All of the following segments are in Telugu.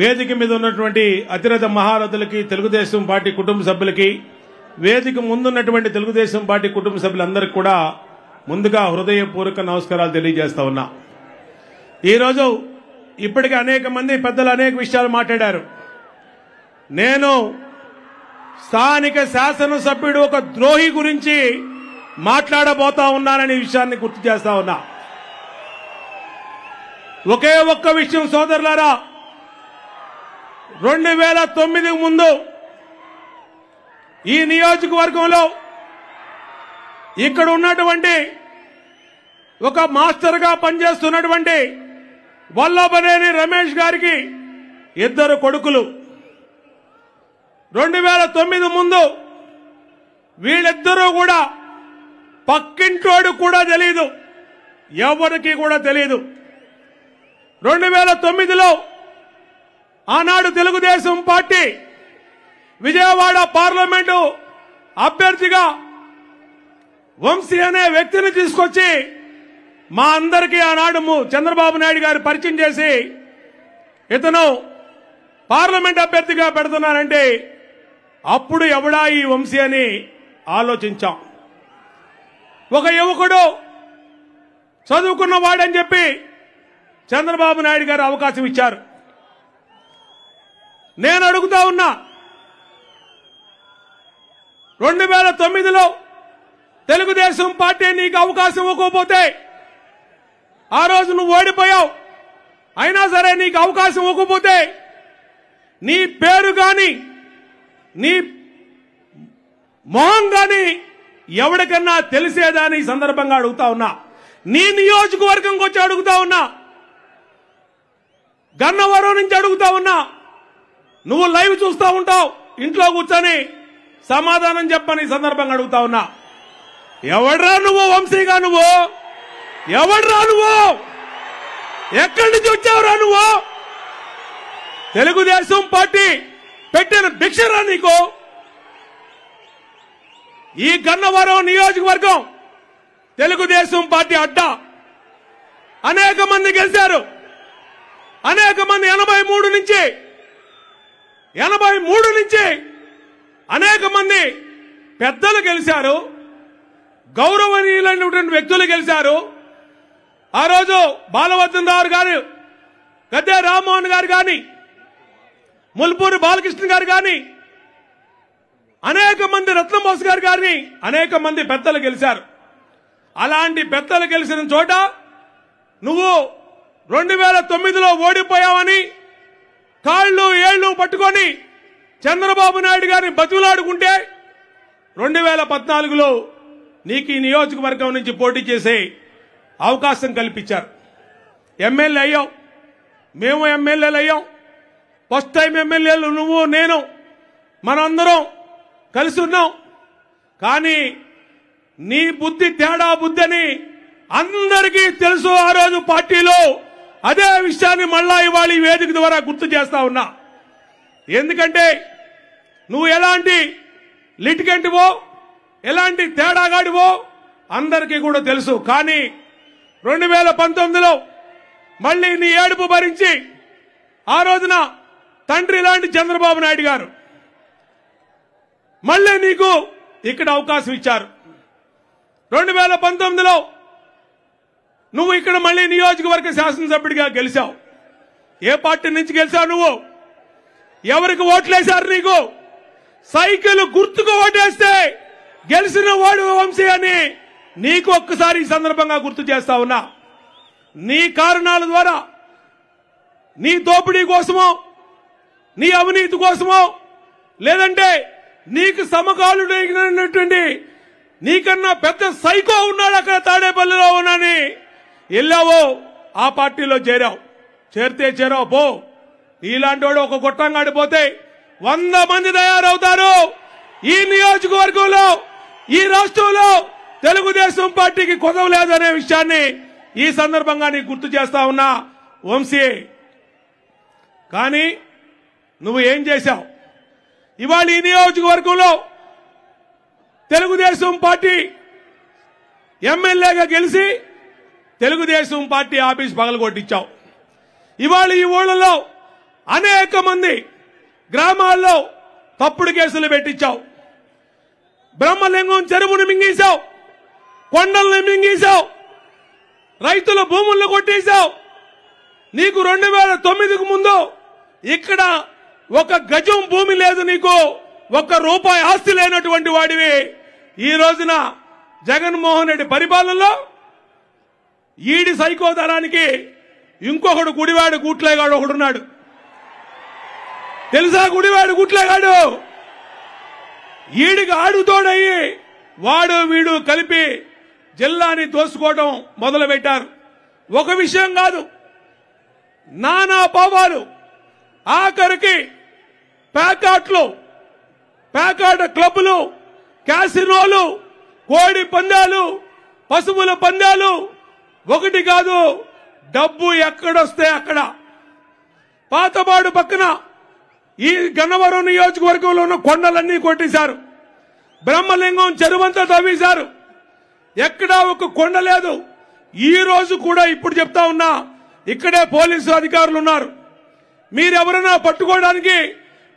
వేదిక మీద ఉన్నటువంటి అతిరథ మహారథులకి తెలుగుదేశం పార్టీ కుటుంబ సభ్యులకి వేదిక ముందున్నటువంటి తెలుగుదేశం పార్టీ కుటుంబ సభ్యులందరికీ కూడా ముందుగా హృదయపూర్వక నమస్కారాలు తెలియజేస్తా ఉన్నా. ఈరోజు ఇప్పటికే అనేక మంది పెద్దలు అనేక విషయాలు మాట్లాడారు. నేను స్థానిక శాసనసభ్యుడు ఒక ద్రోహి గురించి మాట్లాడబోతా ఉన్నాననే విషయాన్ని గుర్తు చేస్తా ఉన్నా. ఒకే ఒక్క విషయం సోదరులారా రెండు వేల తొమ్మిది ముందు ఈ నియోజకవర్గంలో ఇక్కడ ఉన్నటువంటి ఒక మాస్టర్గా పనిచేస్తున్నటువంటి వల్లభనేని రమేష్ గారికి ఇద్దరు కొడుకులు. రెండు వేల తొమ్మిది ముందు వీళ్ళిద్దరూ కూడా పక్కింటోడు కూడా తెలియదు ఎవరికి కూడా తెలియదు రెండు వేల తొమ్మిదిలో ఆనాడు తెలుగుదేశం పార్టీ విజయవాడ పార్లమెంటు అభ్యర్థిగా వంశీ అనే వ్యక్తిని తీసుకొచ్చి మా అందరికీ ఆనాడు చంద్రబాబు నాయుడు గారు పరిచయం చేసి ఇతను పార్లమెంట్ అభ్యర్థిగా పెడుతున్నారంటే అప్పుడు ఎవడా ఈ వంశీ అని ఆలోచించాం. ఒక యువకుడు చదువుకున్నవాడని చెప్పి చంద్రబాబు నాయుడు గారు అవకాశం ఇచ్చారు. నేను అడుగుతా ఉన్నా. రెండు వేల తొమ్మిదిలో తెలుగుదేశం పార్టీ నీకు అవకాశం ఇవ్వకపోతే ఆ రోజు నువ్వు ఓడిపోయావు. అయినా సరే నీకు అవకాశం ఇవ్వకపోతే నీ పేరు గాని నీ మొహం గాని ఎవరికన్నా తెలిసేదాని సందర్భంగా అడుగుతా ఉన్నా. నీ నియోజకవర్గంకి వచ్చి అడుగుతా ఉన్నా. గన్నవరం నుంచి అడుగుతా ఉన్నా. నువ్వు లైవ్ చూస్తూ ఉంటావు ఇంట్లో కూర్చొని సమాధానం చెప్పని సందర్భంగా అడుగుతా ఉన్నా. ఎవడ్రా నువ్వు వంశీగా నువ్వు? ఎవడ్రా నువ్వు? ఎక్కడి నుంచి వచ్చావురా నువ్వు? తెలుగుదేశం పార్టీ పెట్టిన భిక్షరా నీకు? ఈ గన్నవరం నియోజకవర్గం తెలుగుదేశం పార్టీ అడ్డా. అనేక మంది గెలిచారు. అనేక మంది ఎనభై మూడు నుంచి ఎనభై మూడు నుంచి అనేక మంది పెద్దలు గెలిచారు గౌరవనీయులైనటువంటి వ్యక్తులు గెలిచారు. ఆ రోజు బాలవర్ధన్ రావు గారు గద్దె రామ్మోహన్ గారు కానీ ముల్పూరి బాలకృష్ణ గారు కానీ అనేక మంది రత్నబోస్ గారు గారిని అనేక మంది పెద్దలు గెలిచారు. అలాంటి పెద్దలు గెలిచిన చోట నువ్వు రెండు వేల తొమ్మిదిలో ఓడిపోయావని కాళ్ళు ఏళ్ళు పట్టుకొని చంద్రబాబు నాయుడు గారిని బతులాడుకుంటే రెండు వేల పద్నాలుగులో నీకు ఈ నియోజకవర్గం నుంచి పోటీ చేసే అవకాశం కల్పించారు. ఎమ్మెల్యే అయ్యాం మేము ఎమ్మెల్యేలు అయ్యాం. ఫస్ట్ టైం ఎమ్మెల్యేలు నువ్వు నేను మనందరం కలిసి ఉన్నాం. కానీ నీ బుద్ధి తేడా బుద్ధి అని అందరికీ తెలుసు ఆ రోజు పార్టీలో. అదే విషయాన్ని మళ్ళా ఇవాళ ఈ వేదిక ద్వారా గుర్తు చేస్తా ఉన్నా. ఎందుకంటే నువ్వు ఎలాంటి లిటికెంట్వో ఎలాంటి తేడాగాడివో అందరికీ కూడా తెలుసు. కానీ రెండు వేల పంతొమ్మిదిలో మళ్ళీ నీ ఏడుపు భరించి ఆ రోజున తండ్రి లాంటి చంద్రబాబు నాయుడు గారు మళ్ళీ నీకు ఇక్కడ అవకాశం ఇచ్చారు. రెండు వేల పంతొమ్మిదిలో నువ్వు ఇక్కడ మళ్ళీ నియోజకవర్గ శాసనసభ్యుడిగా గెలిచావు. ఏ పార్టీ నుంచి గెలిచావు నువ్వు? ఎవరికి ఓట్లేశారు నీకు? సైకిల్ గుర్తుకు ఓటేస్తే గెలిచిన వాడు వంశీ అని నీకు ఒక్కసారి ఈ సందర్భంగా గుర్తు చేస్తా ఉన్నా. నీ కారణాల ద్వారా నీ దోపిడీ కోసమో నీ అవినీతి కోసమో లేదంటే నీకు సమకాలుడైనటువంటి నీకన్నా పెద్ద సైకో ఉన్నాడు అక్కడ తాడేపల్లిలో ఉన్నాని వెళ్ళావో ఆ పార్టీలో చేరావు. చేరితే చేరావు పో. ఇలాంటి వాడు ఒక గొట్టంగాడిపోతే వంద మంది తయారవుతారు. ఈ నియోజకవర్గంలో ఈ రాష్ట్రంలో తెలుగుదేశం పార్టీకి కొదవలేదనే విషయాన్ని ఈ సందర్భంగా నీకు గుర్తు చేస్తా ఉన్నా వంశీ. కానీ నువ్వు ఏం చేశావు? ఇవాళ ఈ నియోజకవర్గంలో తెలుగుదేశం పార్టీ ఎమ్మెల్యేగా గెలిచి తెలుగుదేశం పార్టీ ఆఫీస్ పగలగొట్టించావు. ఇవాళ ఈ ఊళ్ళలో అనేక మంది గ్రామాల్లో తప్పుడు కేసులు పెట్టించావు. బ్రహ్మలింగం చెరువును మింగేశావు. కొండల్ని మింగేశావు. రైతుల భూములను కొట్టేశావు. నీకు రెండు వేల తొమ్మిదికి ముందు ఇక్కడ ఒక గజం భూమి లేదు నీకు. ఒక్క రూపాయి ఆస్తి లేనటువంటి వాడివి. ఈ రోజున జగన్మోహన్ రెడ్డి పరిపాలనలో ఈడి సైకోదరానికి ఇంకొకడు గుడివాడు గూట్లేగాడు ఒకడున్నాడు. తెలుసా గుడివాడు గుట్లేగాడు ఈడికి ఆడుతోడయ్యి వాడు వీడు కలిపి జిల్లాని దోసుకోవడం మొదలు పెట్టారు ఒక విషయం కాదు. నానా పావాలు ఆఖరికి ప్యాకాట్లు ప్యాకాట్ క్లబ్లు క్యాసినోలు కోడి పందాలు పశువుల పందాలు ఒకటి కాదు డబ్బు ఎక్కడొస్తే అక్కడ. పాతబాడు పక్కన ఈ గన్నవరం నియోజకవర్గంలో ఉన్న కొండలన్నీ కొట్టేశారు. బ్రహ్మలింగం చెరువంతా తవ్వేశారు. ఎక్కడా ఒక కొండ లేదు. ఈ రోజు కూడా ఇప్పుడు చెప్తా ఉన్నా ఇక్కడే పోలీసు అధికారులు ఉన్నారు. మీరెవరైనా పట్టుకోవడానికి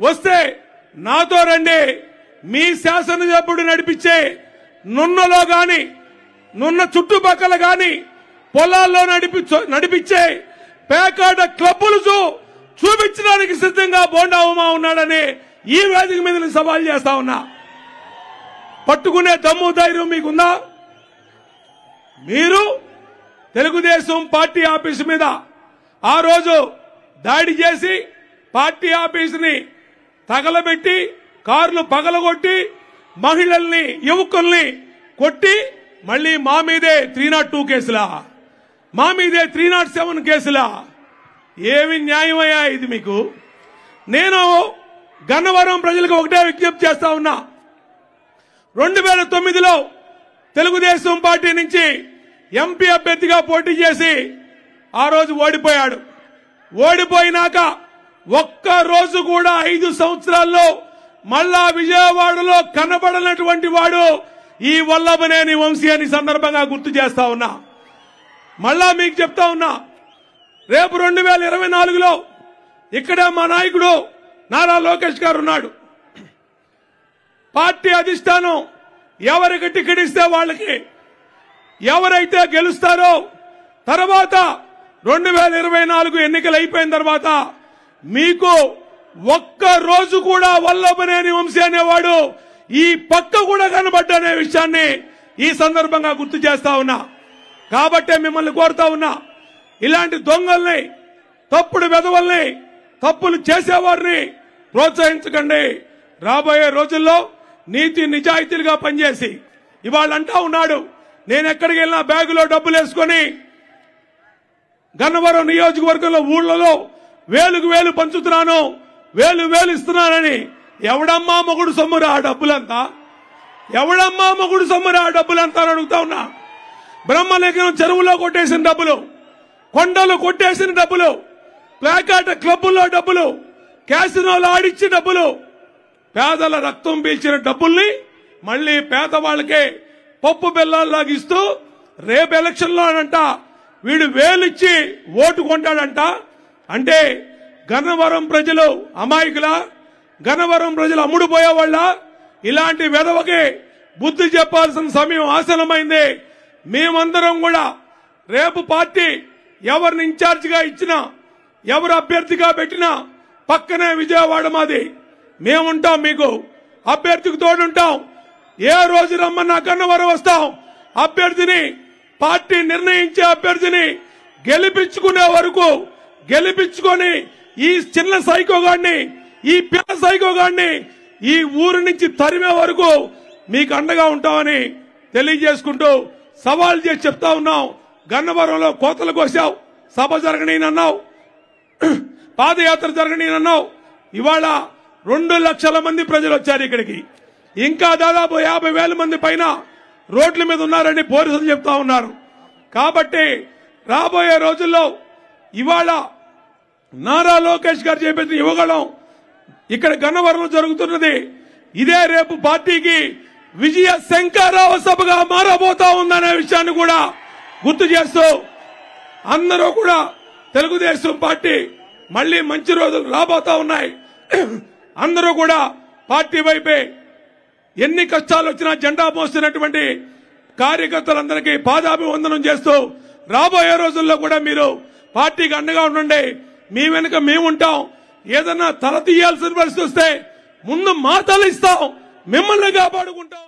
వస్తే నాతో రండి. మీ శాసనసభ్యుడు నడిపించే నున్నలో గాని నున్న చుట్టుపక్కల గాని పొలాల్లో నడిపించ నడిపించే పేకాట క్లబ్బులు చూ- చూపించడానికి సిద్ధంగా బోండా ఉమా ఉన్నాడని ఈ వేదిక మీద నేను సవాల్ చేస్తా ఉన్నా. పట్టుకునే దమ్ము ధైర్యం మీకుందా? మీరు తెలుగుదేశం పార్టీ ఆఫీసు మీద ఆ రోజు దాడి చేసి పార్టీ ఆఫీసుని తగలబెట్టి కార్లు పగలగొట్టి మహిళల్ని యువకుల్ని కొట్టి మళ్ళీ మా మీదే త్రీ నాట్ టూ కేసులా? మా మీదే త్రీ నాట్ సెవెన్ కేసులా? ఏమి న్యాయమయ్యా ఇది మీకు? నేను గన్నవరం ప్రజలకు ఒకటే విజ్ఞప్తి చేస్తా ఉన్నా. రెండు వేల తొమ్మిదిలో తెలుగుదేశం పార్టీ నుంచి ఎంపీ అభ్యర్థిగా పోటీ చేసి ఆ రోజు ఓడిపోయాడు. ఓడిపోయినాక ఒక్క రోజు కూడా ఐదు సంవత్సరాల్లో మళ్ళా విజయవాడలో కనబడనటువంటి వాడు ఈ వల్లభనేని వంశీ అని సందర్భంగా గుర్తు చేస్తా ఉన్నా. మళ్ళా మీకు చెప్తా ఉన్నా. రేపు రెండు వేల ఇరవై నాలుగులో ఇక్కడే మా నాయకుడు నారా లోకేష్ గారు ఉన్నాడు. పార్టీ అధిష్టానం ఎవరికి టికెట్ ఇస్తే వాళ్ళకి ఎవరైతే గెలుస్తారో తర్వాత రెండు వేల ఇరవై నాలుగు ఎన్నికలు అయిపోయిన తర్వాత మీకు ఒక్క రోజు కూడా వల్లభనేని వంశీ అనేవాడు ఈ పక్క కూడా కనబడ్డనే విషయాన్ని ఈ సందర్భంగా గుర్తు చేస్తా ఉన్నా. కాబట్టే మిమ్మల్ని కోరుతా ఉన్నా ఇలాంటి దొంగల్ని తప్పుడు వెధవల్ని తప్పులు చేసేవారిని ప్రోత్సహించకండి. రాబోయే రోజుల్లో నీతి నిజాయితీలుగా పనిచేసి ఇవాళ అంటా ఉన్నాడు నేను ఎక్కడికి వెళ్ళినా బ్యాగులో డబ్బులు వేసుకొని గన్నవరం నియోజకవర్గంలో ఊళ్ళలో వేలుకు వేలు పంచుతున్నాను వేలు వేలు ఇస్తున్నానని ఎవడమ్మా మొగుడు సొమ్మురా ఆ డబ్బులంతా? ఎవడమ్మా మొగుడు సొమ్మురా ఆ డబ్బులంతా అని అడుగుతా ఉన్నా? బ్రహ్మలేఖనం చెరువులో కొట్టేసిన డబ్బులు కొండలు కొట్టేసిన డబ్బులు ప్లాకాట క్లబ్బుల్లో డబ్బులు క్యాసినోలు ఆడిచ్చి డబ్బులు పేదల రక్తం పీల్చిన డబ్బుల్ని మళ్ళీ పేదవాళ్ళకే పప్పు బెల్లాల్లాగా ఇస్తూ రేపు ఎలక్షన్లో అనంట వీడు వేలిచ్చి ఓటు కొంటాడంట. అంటే గన్నవరం ప్రజలు అమాయకుల? గన్నవరం ప్రజలు అమ్ముడుపోయేవాళ్ళ? ఇలాంటి వెధవకి బుద్ధి చెప్పాల్సిన సమయం ఆసనమైంది. మేమందరం కూడా రేపు పార్టీ ఎవరిని ఇన్ఛార్జిగా ఇచ్చినా ఎవరు అభ్యర్థిగా పెట్టినా పక్కనే విజయవాడ మాది. మేముంటాం మీకు. అభ్యర్థికి తోడుంటాం. ఏ రోజు రమ్మన్నా గన్నవరం వస్తాం. అభ్యర్థిని పార్టీ నిర్ణయించే అభ్యర్థిని గెలిపించుకునే వరకు గెలిపించుకొని ఈ చిన్న సైకోగాడిని ఈ పిల్ల సైకోగాడిని ఈ ఊరు నుంచి తరిమే వరకు మీకు అండగా ఉంటామని తెలియజేసుకుంటూ సవాల్ చేసి చెప్తా ఉన్నాం గన్నవరంలో కోతలు కోసావు సభ జరగనీనన్నావు. పాదయాత్ర జరగనీనన్నావు. ఇవాళ రెండు లక్షల మంది ప్రజలు వచ్చారు ఇక్కడికి. ఇంకా దాదాపు యాభై వేల మంది పైన రోడ్ల మీద ఉన్నారని పోలీసులు చెప్తా ఉన్నారు. కాబట్టి రాబోయే రోజుల్లో ఇవాళ నారా లోకేష్ గారు చెప్పిన యువగళం ఇక్కడ గన్నవరంలో జరుగుతున్నది. ఇదే రేపు పార్టీకి విజయ శంకరరావు సభగా మారబోతా ఉందనే విషయాన్ని కూడా గుర్తు చేస్తూ అందరూ కూడా తెలుగుదేశం పార్టీ మళ్ళీ మంచి రోజులు రాబోతా ఉన్నాయి. అందరూ కూడా పార్టీ వైపే ఎన్ని కష్టాలు వచ్చినా జెండా మోస్తున్నటువంటి కార్యకర్తలందరికీ పాదాభివందనం చేస్తూ రాబోయే రోజుల్లో కూడా మీరు పార్టీకి అండగా ఉండండి. మీ వెనుక మేముంటాం ఏదన్నా తల తీయాల్సిన పరిస్థితి వస్తే ముందు మా తల ఇస్తాం. మిమ్మల్ని కాపాడుకుంటాం.